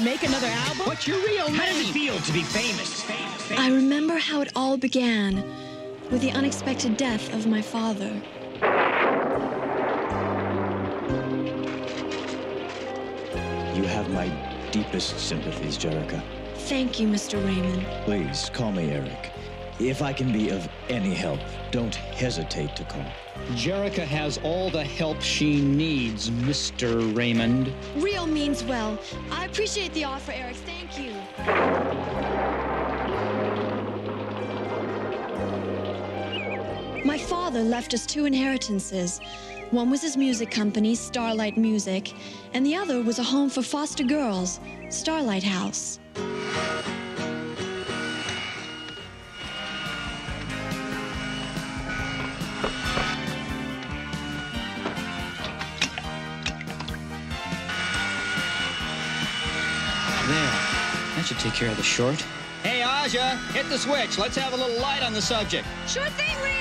make another album? What's your real name? How does it feel to be famous? I remember how it all began with the unexpected death of my father. You have my deepest sympathies, Jerica. Thank you, Mr. Raymond. Please call me Eric. If I can be of any help, don't hesitate to call. Jerica has all the help she needs, Mr. Raymond. Rio means well. I appreciate the offer, Eric. Thank you. My father left us two inheritances. One was his music company, Starlight Music, and the other was a home for foster girls, Starlight House. Should take care of the short. Hey, Aja, hit the switch. Let's have a little light on the subject. Sure thing, Rio.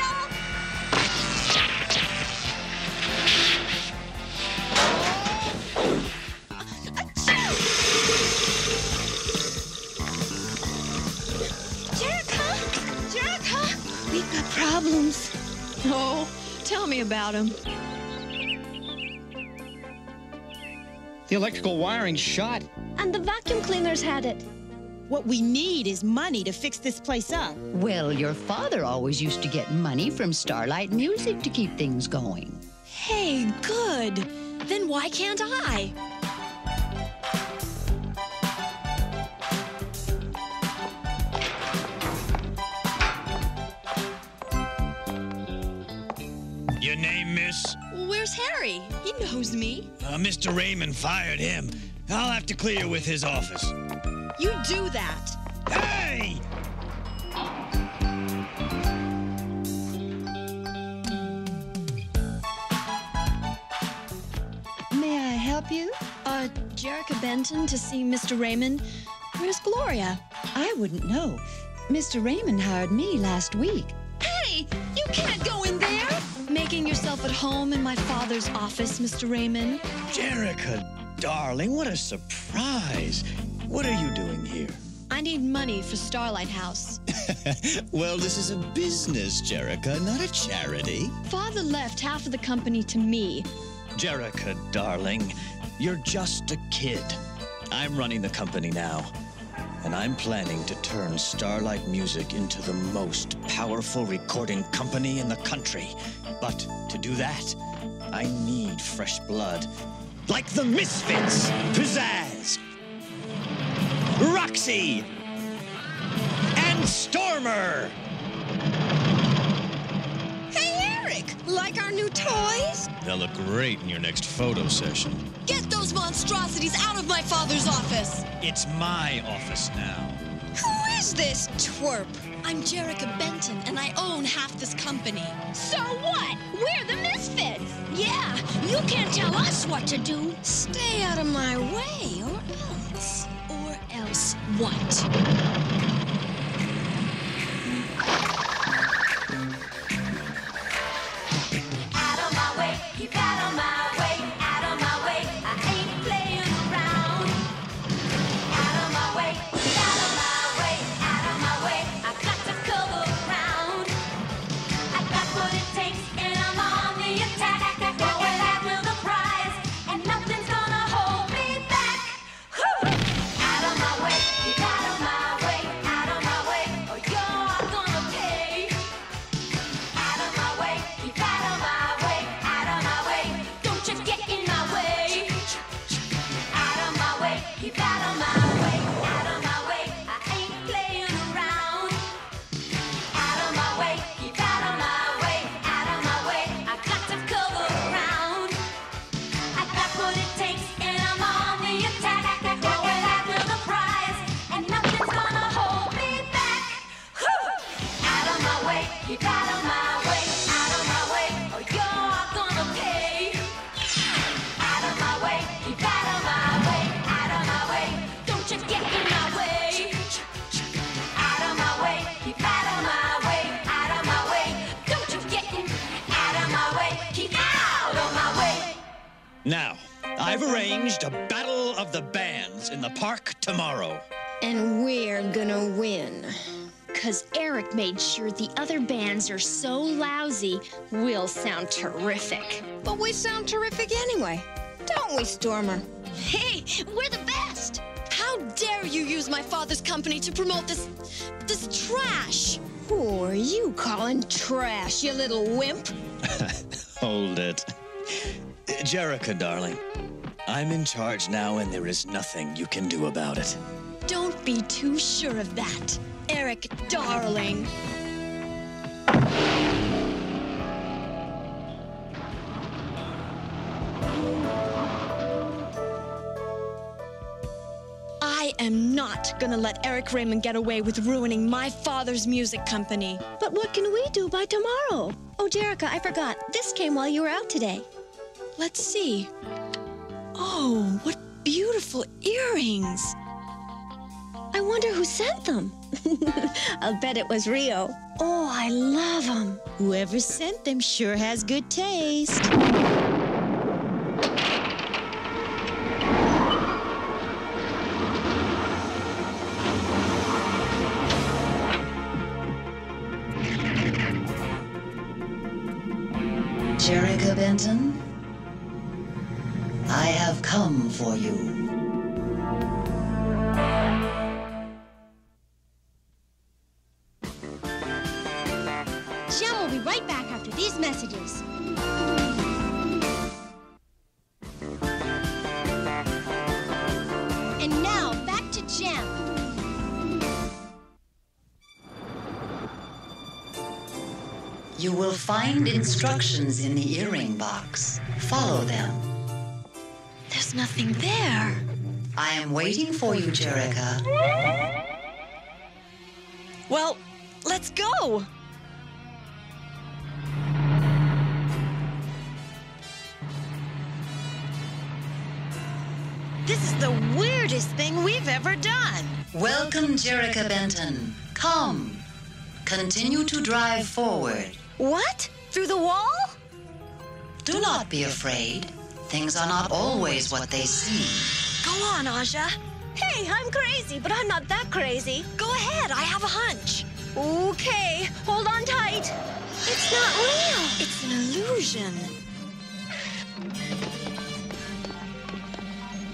Jerica! Jerica! We've got problems. Oh, tell me about them. The electrical wiring's shot. And the vacuum cleaners had it. What we need is money to fix this place up. Well, your father always used to get money from Starlight Music to keep things going. Hey, good. Then why can't I? Your name, miss? Where's Harry? He knows me. Uh, Mr. Raymond fired him. I'll have to clear with his office. You do that. Hey! May I help you? Uh, Jerica Benton to see Mr. Raymond. Where's Gloria? I wouldn't know. Mr. Raymond hired me last week. Hey, you can't go in there! Making yourself at home in my father's office, Mr. Raymond. Jerica, darling, what a surprise. What are you doing here? I need money for Starlight House. well, this is a business, Jerica, not a charity. Father left half of the company to me. Jerica, darling, you're just a kid. I'm running the company now, and I'm planning to turn Starlight Music into the most powerful recording company in the country. But to do that, I need fresh blood. Like the Misfits, Pizzazz, Roxy, and Stormer. Hey, Eric! Like our new toys? They'll look great in your next photo session. Get those monstrosities out of my father's office! It's my office now. Who is this twerp? I'm Jerica Benton, and I own half this company. So what? We're the misfits. Yeah, you can't tell us what to do. Stay out of my way, or else. Or else what? Keep out of my Now, I've arranged a battle of the bands in the park tomorrow. And we're gonna win. Cause Eric made sure the other bands are so lousy, we'll sound terrific. But we sound terrific anyway. Don't we, Stormer? Hey, we're the best! How dare you use my father's company to promote this. this trash? Who are you calling trash, you little wimp? Hold it. Jerica, darling. I'm in charge now, and there is nothing you can do about it. Don't be too sure of that, Eric, darling. I am not gonna let Eric Raymond get away with ruining my father's music company. But what can we do by tomorrow? Oh, Jerica, I forgot. This came while you were out today. Let's see. Oh, what beautiful earrings! I wonder who sent them. I'll bet it was Rio. Oh, I love them. Whoever sent them sure has good taste. Jerica Benton, I have come for you. Jem will be right back after these messages. And now, back to Jem. You will find instructions in the earring box. Follow them. There's nothing there. I am waiting for you, Jerica. Well, let's go. This is the weirdest thing we've ever done. Welcome, Jerica Benton. Come. Continue to drive forward. What? Through the wall? Do not be afraid. Things are not always what they seem. Go on, Aja. Hey, I'm crazy, but I'm not that crazy. Go ahead. I have a hunch. Okay, hold on tight. It's not real. It's an illusion.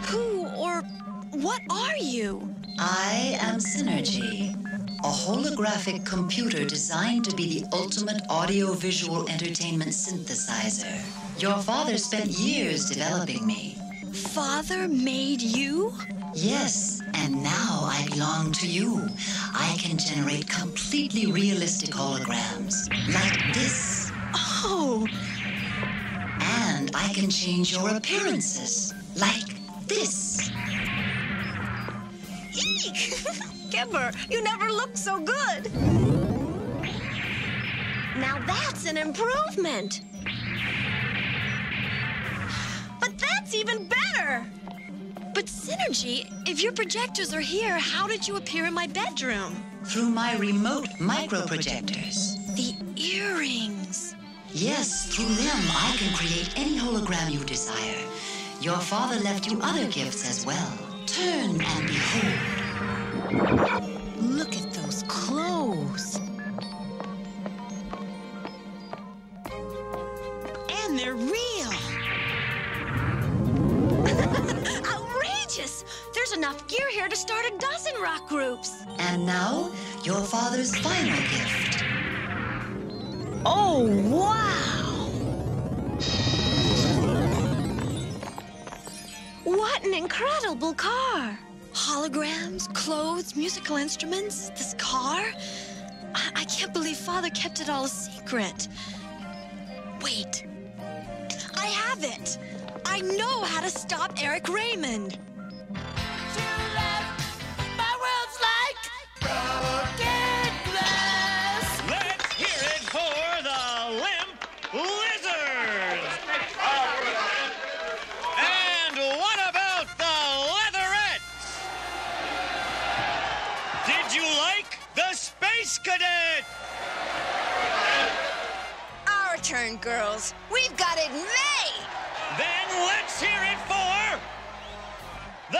Who or what are you? I am Synergy, a holographic computer designed to be the ultimate audiovisual entertainment synthesizer. Your father spent years developing me. Father made you? Yes, and now I belong to you. I can generate completely realistic holograms, like this. Oh, And I can change your appearances, like this. Eek! Kimber, you never looked so good. Now that's an improvement. But that's even better. but Synergy, if your projectors are here, how did you appear in my bedroom? Through my remote microprojectors. The earrings. Yes, through them I can create any hologram you desire. Your father left you other gifts as well. Turn and behold. Look at start a dozen rock groups. And now, your father's final gift. Oh, wow. What an incredible car! Holograms, clothes, musical instruments, this car. I, I can't believe Father kept it all a secret. Wait. I have it. I know how to stop Eric Raymond. turn, girls. We've got it made! Then let's hear it for... The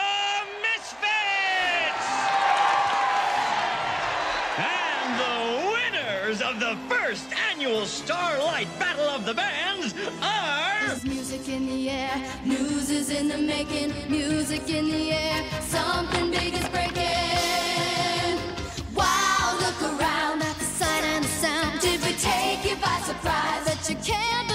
Misfits! And the winners of the first annual Starlight Battle of the Bands are... There's music in the air, news is in the making, music in the air, something big is breaking. Wow, look around, sound. Did we take you by surprise that you can't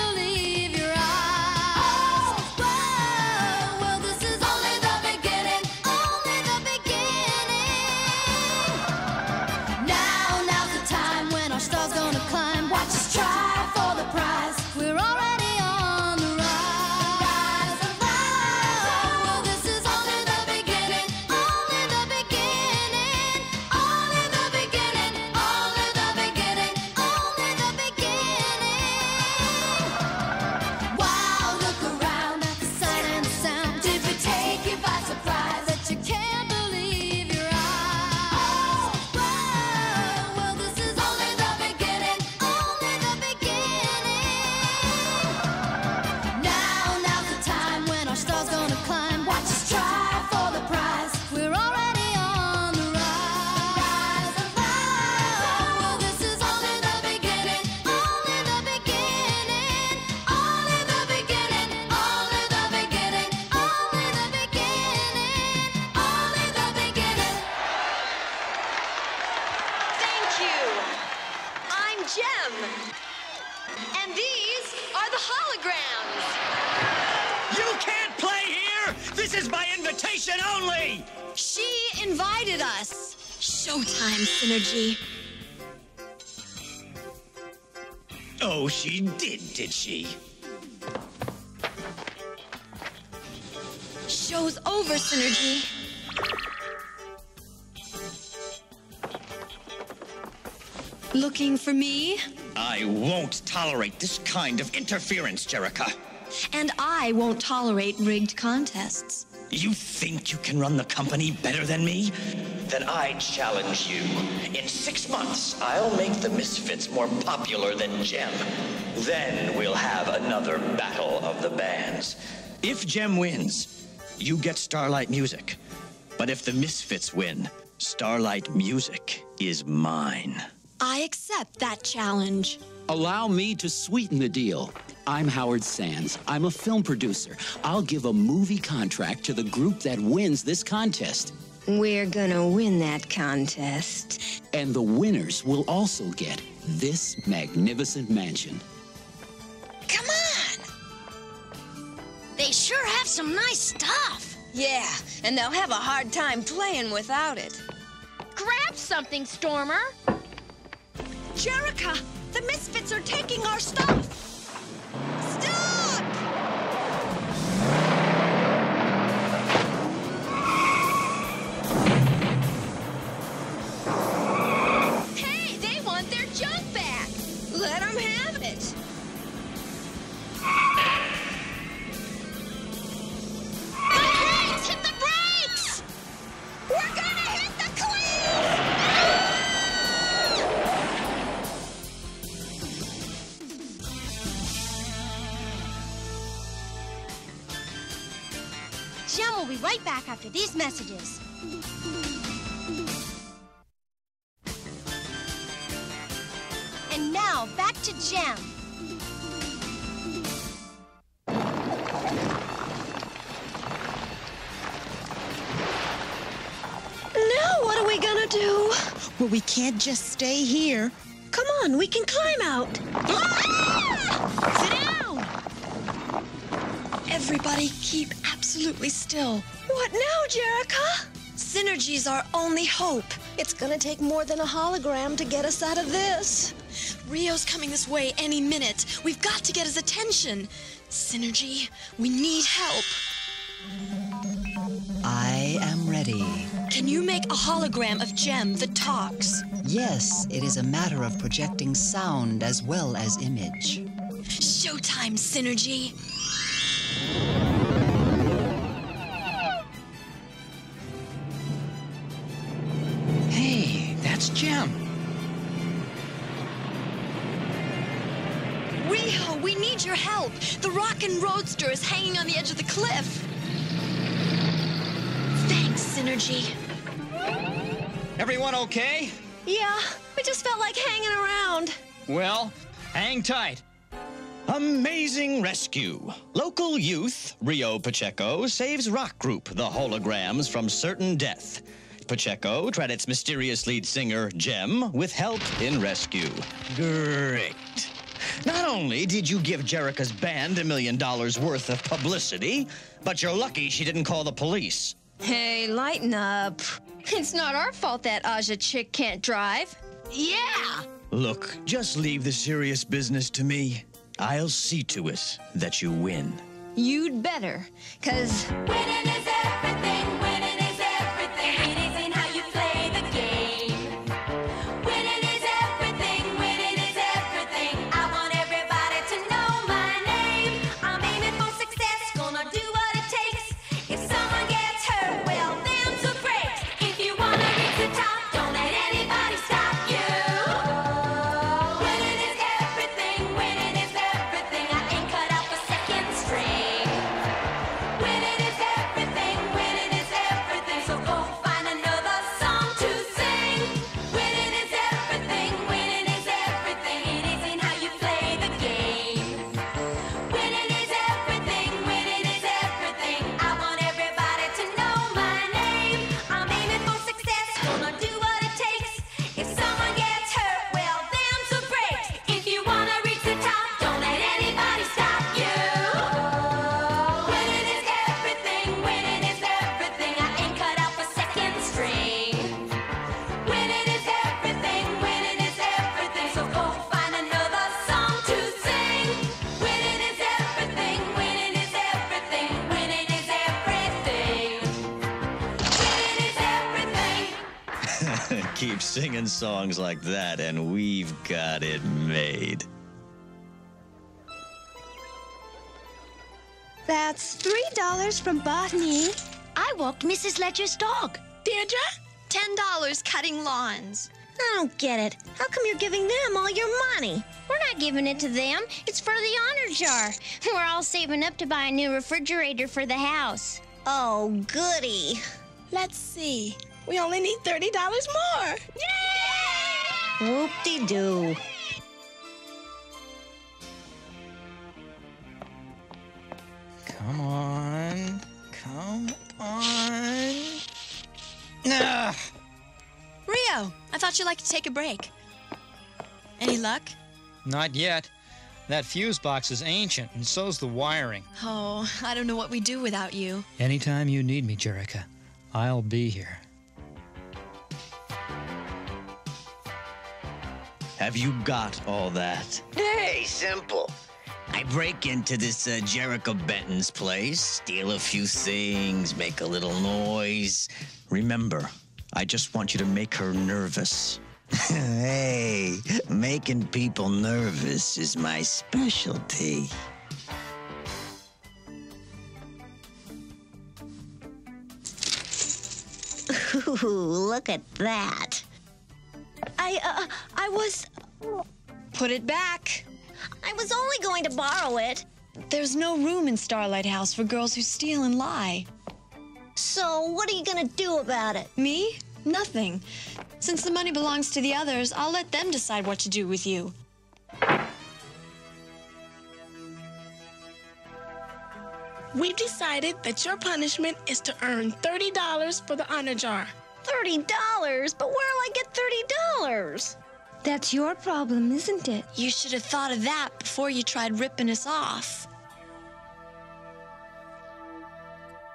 Synergy. Oh, she did, did she? Show's over, Synergy. Looking for me? I won't tolerate this kind of interference, Jerica. And I won't tolerate rigged contests. You think you can run the company better than me? Then I challenge you. In six months, I'll make the Misfits more popular than Jem. Then we'll have another battle of the bands. If Jem wins, you get Starlight Music. But if the Misfits win, Starlight Music is mine. I accept that challenge. Allow me to sweeten the deal. I'm Howard Sands. I'm a film producer. I'll give a movie contract to the group that wins this contest. We're gonna win that contest. And the winners will also get this magnificent mansion. Come on! They sure have some nice stuff. Yeah, and they'll have a hard time playing without it. Grab something, Stormer. Jerica, the Misfits are taking our stuff. Back after these messages. And now, back to Jem. Now what are we gonna do? Well, we can't just stay here. Come on, we can climb out. Ah! Sit down! Everybody keep absolutely still. What now, Jerica? Synergy's our only hope. It's gonna take more than a hologram to get us out of this. Rio's coming this way any minute. We've got to get his attention. Synergy, we need help. I am ready. Can you make a hologram of Jem that talks? Yes, it is a matter of projecting sound as well as image. Showtime, Synergy. Hey, that's Jem. Rio, we need your help. The Rockin' Roadster is hanging on the edge of the cliff. Thanks, Synergy. Everyone okay? Yeah, we just felt like hanging around. Well, hang tight. Amazing rescue. Local youth, Rio Pacheco, saves rock group The Holograms from certain death. Pacheco credits mysterious lead singer Jem with help in rescue. Great. Not only did you give Jerica's band a million dollars worth of publicity, but you're lucky she didn't call the police. Hey, lighten up. It's not our fault that Aja chick can't drive. Yeah. Look, just leave the serious business to me. I'll see to it that you win. You'd better, cause Winning is everything, 10 songs like that, and we've got it made. That's $3 from Botany. I walked Mrs. Ledger's dog. Deirdre? $10 cutting lawns. I don't get it. How come you're giving them all your money? We're not giving it to them. It's for the honor jar. We're all saving up to buy a new refrigerator for the house. Oh, goody. Let's see. We only need $30 more. Whoop-de-doo. Come on. Come on. Ugh. Rio, I thought you'd like to take a break. Any luck? Not yet. That fuse box is ancient, and so's the wiring. Oh, I don't know what we'd do without you. Anytime you need me, Jerica, I'll be here. Have you got all that? Hey, simple. I break into this uh, Jericho Benton's place, steal a few things, make a little noise. Remember, I just want you to make her nervous. hey, making people nervous is my specialty. Ooh, look at that. I, uh, I was. Put it back. I was only going to borrow it. There's no room in Starlight House for girls who steal and lie. So, what are you gonna do about it? Me? Nothing. Since the money belongs to the others, I'll let them decide what to do with you. We've decided that your punishment is to earn $30 for the honor jar. $30? But where'll I get $30? That's your problem, isn't it? You should have thought of that before you tried ripping us off.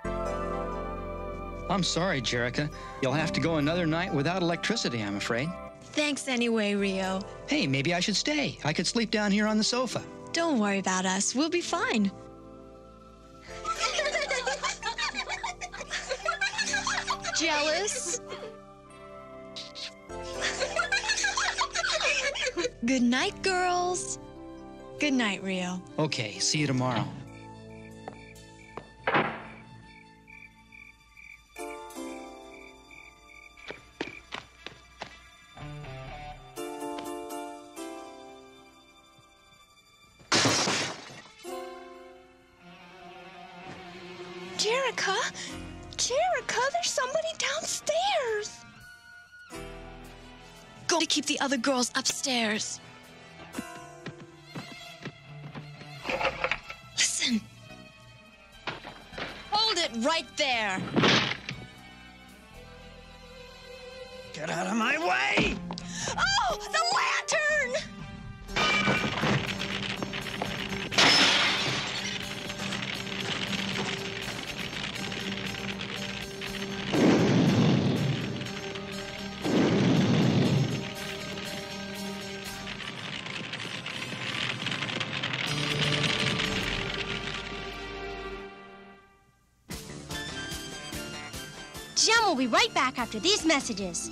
I'm sorry, Jerica. You'll have to go another night without electricity, I'm afraid. Thanks anyway, Rio. Hey, maybe I should stay. I could sleep down here on the sofa. Don't worry about us. We'll be fine. Jealous? Good night, girls. Good night, Rio. Okay, see you tomorrow. Jerica? Jerica, there's somebody downstairs. Going to keep the other girls upstairs. Listen. Hold it right there. Get out of my way! Jem will be right back after these messages.